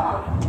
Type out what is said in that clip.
God.